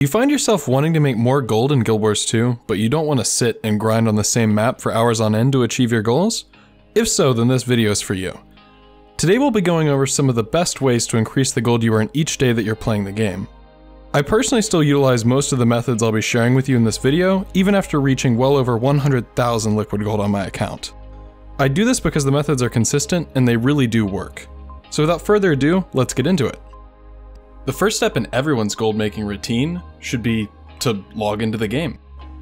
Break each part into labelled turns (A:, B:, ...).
A: You find yourself wanting to make more gold in Guild Wars 2, but you don't want to sit and grind on the same map for hours on end to achieve your goals? If so, then this video is for you. Today we'll be going over some of the best ways to increase the gold you earn each day that you're playing the game. I personally still utilize most of the methods I'll be sharing with you in this video, even after reaching well over 100,000 liquid gold on my account. I do this because the methods are consistent and they really do work. So without further ado, let's get into it. The first step in everyone's gold making routine should be to log into the game.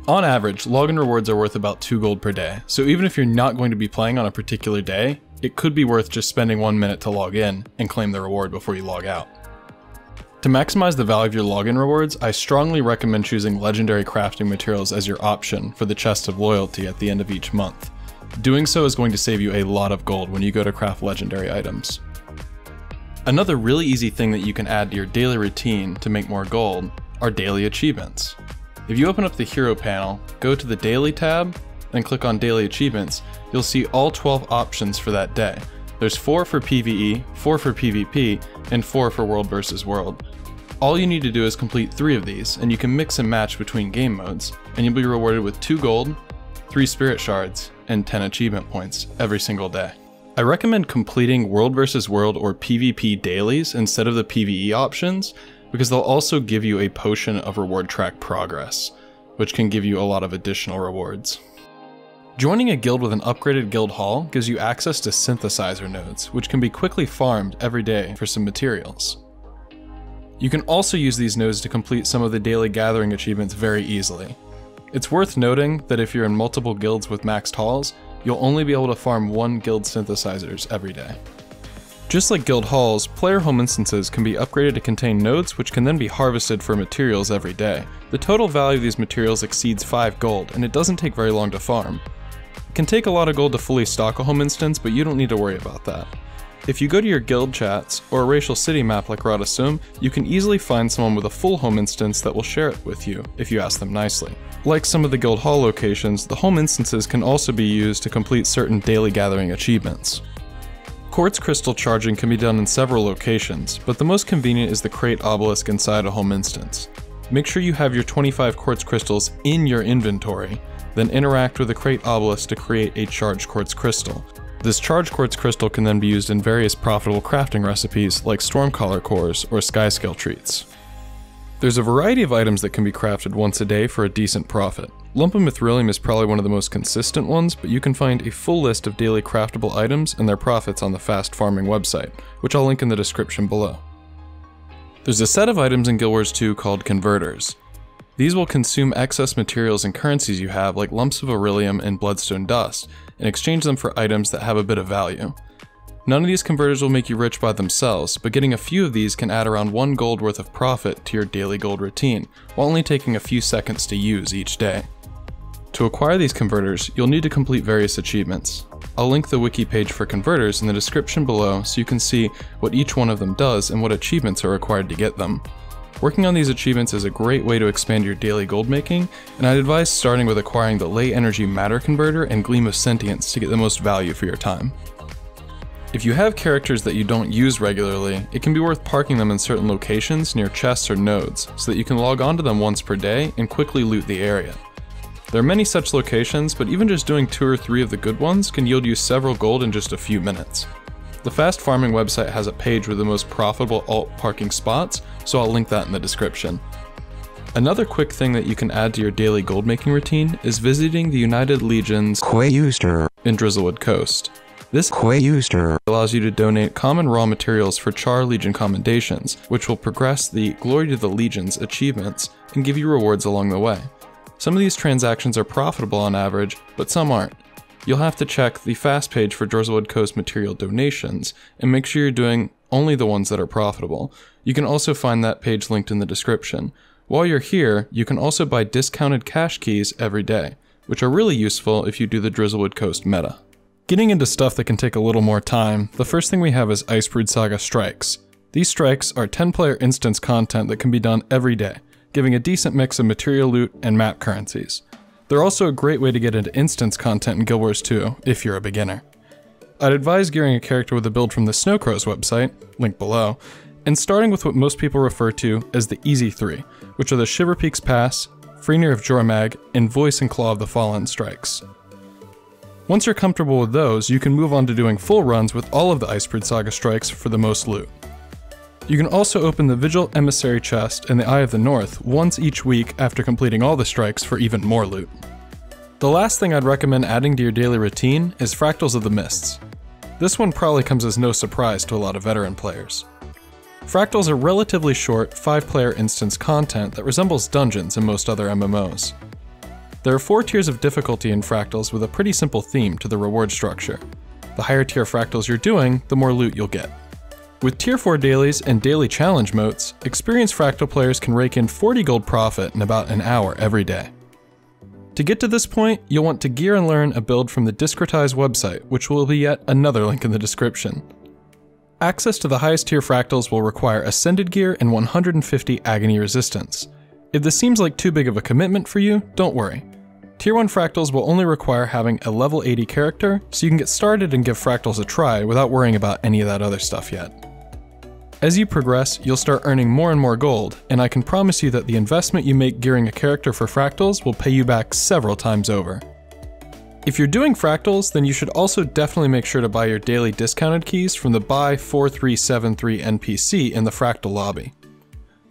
A: On average, login rewards are worth about 2 gold per day, so even if you're not going to be playing on a particular day, it could be worth just spending 1 minute to log in and claim the reward before you log out. To maximize the value of your login rewards, I strongly recommend choosing legendary crafting materials as your option for the chest of loyalty at the end of each month. Doing so is going to save you a lot of gold when you go to craft legendary items. Another really easy thing that you can add to your daily routine to make more gold are daily achievements. If you open up the hero panel, go to the daily tab, and click on daily achievements, you'll see all 12 options for that day. There's 4 for PvE, 4 for PvP, and 4 for World vs. World. All you need to do is complete 3 of these, and you can mix and match between game modes, and you'll be rewarded with 2 gold, 3 spirit shards, and 10 achievement points every single day. I recommend completing World vs. World or PvP dailies instead of the PvE options because they'll also give you a potion of reward track progress, which can give you a lot of additional rewards. Joining a guild with an upgraded guild hall gives you access to synthesizer nodes, which can be quickly farmed every day for some materials. You can also use these nodes to complete some of the daily gathering achievements very easily. It's worth noting that if you're in multiple guilds with maxed halls, you'll only be able to farm one guild synthesizers every day. Just like guild halls, player home instances can be upgraded to contain nodes which can then be harvested for materials every day. The total value of these materials exceeds 5 gold, and it doesn't take very long to farm. It can take a lot of gold to fully stock a home instance, but you don't need to worry about that. If you go to your guild chats, or a racial city map like Rata Sum, you can easily find someone with a full home instance that will share it with you, if you ask them nicely. Like some of the guild hall locations, the home instances can also be used to complete certain daily gathering achievements. Quartz crystal charging can be done in several locations, but the most convenient is the crate obelisk inside a home instance. Make sure you have your 25 quartz crystals in your inventory, then interact with the crate obelisk to create a charged quartz crystal. This charged quartz crystal can then be used in various profitable crafting recipes like Stormcaller cores or Skyscale treats. There's a variety of items that can be crafted once a day for a decent profit. Lump of Mithrilium is probably one of the most consistent ones, but you can find a full list of daily craftable items and their profits on the Fast Farming website, which I'll link in the description below. There's a set of items in Guild Wars 2 called Converters. These will consume excess materials and currencies you have like lumps of Aurillium and Bloodstone dust, and exchange them for items that have a bit of value. None of these converters will make you rich by themselves, but getting a few of these can add around 1 gold worth of profit to your daily gold routine, while only taking a few seconds to use each day. To acquire these converters, you'll need to complete various achievements. I'll link the wiki page for converters in the description below so you can see what each one of them does and what achievements are required to get them. Working on these achievements is a great way to expand your daily gold making, and I'd advise starting with acquiring the Ley Energy Matter Converter and Gleam of Sentience to get the most value for your time. If you have characters that you don't use regularly, it can be worth parking them in certain locations near chests or nodes, so that you can log onto them once per day and quickly loot the area. There are many such locations, but even just doing two or three of the good ones can yield you several gold in just a few minutes. The Fast Farming website has a page with the most profitable alt parking spots, so I'll link that in the description. Another quick thing that you can add to your daily gold making routine is visiting the United Legion's
B: Quaestor
A: in Drizzlewood Coast. This
B: Quaestor
A: allows you to donate common raw materials for Charr Legion commendations, which will progress the Glory to the Legion's achievements and give you rewards along the way. Some of these transactions are profitable on average, but some aren't. You'll have to check the fast page for Drizzlewood Coast material donations and make sure you're doing only the ones that are profitable. You can also find that page linked in the description. While you're here, you can also buy discounted cache keys every day, which are really useful if you do the Drizzlewood Coast meta. Getting into stuff that can take a little more time, the first thing we have is Icebrood Saga Strikes. These strikes are 10 player instance content that can be done every day, giving a decent mix of material loot and map currencies. They're also a great way to get into instance content in Guild Wars 2, if you're a beginner. I'd advise gearing a character with a build from the Snowcrows website, link below, and starting with what most people refer to as the Easy Three, which are the Shiver Peaks Pass, Fraenir of Jormag, and Voice and Claw of the Fallen strikes. Once you're comfortable with those, you can move on to doing full runs with all of the Icebrood Saga strikes for the most loot. You can also open the Vigil Emissary chest and the Eye of the North once each week after completing all the strikes for even more loot. The last thing I'd recommend adding to your daily routine is Fractals of the Mists. This one probably comes as no surprise to a lot of veteran players. Fractals are relatively short, 5-player instance content that resembles dungeons in most other MMOs. There are four tiers of difficulty in Fractals with a pretty simple theme to the reward structure. The higher tier Fractals you're doing, the more loot you'll get. With Tier 4 dailies and daily challenge motes, experienced Fractal players can rake in 40 gold profit in about an hour every day. To get to this point, you'll want to gear and learn a build from the Discretize website, which will be yet another link in the description. Access to the highest tier fractals will require Ascended gear and 150 Agony resistance. If this seems like too big of a commitment for you, don't worry. Tier 1 fractals will only require having a level 80 character, so you can get started and give fractals a try without worrying about any of that other stuff yet. As you progress, you'll start earning more and more gold, and I can promise you that the investment you make gearing a character for fractals will pay you back several times over. If you're doing fractals, then you should also definitely make sure to buy your daily discounted keys from the BUY-4373 NPC in the Fractal lobby.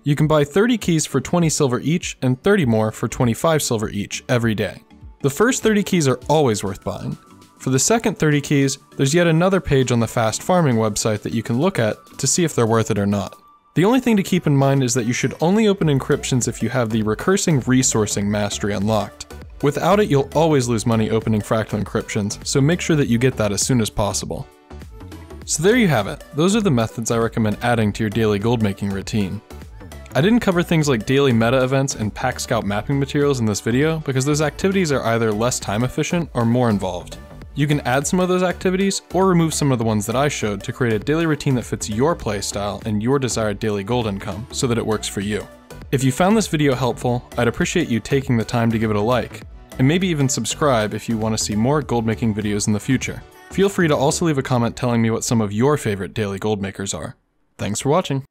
A: You can buy 30 keys for 20 silver each and 30 more for 25 silver each every day. The first 30 keys are always worth buying, for the second 30 keys, there's yet another page on the Fast Farming website that you can look at to see if they're worth it or not. The only thing to keep in mind is that you should only open encryptions if you have the Recursive Resourcing Mastery unlocked. Without it, you'll always lose money opening fractal encryptions, so make sure that you get that as soon as possible. So there you have it. Those are the methods I recommend adding to your daily gold making routine. I didn't cover things like daily meta events and Pact Scout mapping materials in this video because those activities are either less time efficient or more involved. You can add some of those activities or remove some of the ones that I showed to create a daily routine that fits your playstyle and your desired daily gold income so that it works for you. If you found this video helpful, I'd appreciate you taking the time to give it a like, and maybe even subscribe if you want to see more gold making videos in the future. Feel free to also leave a comment telling me what some of your favorite daily gold makers are. Thanks for watching.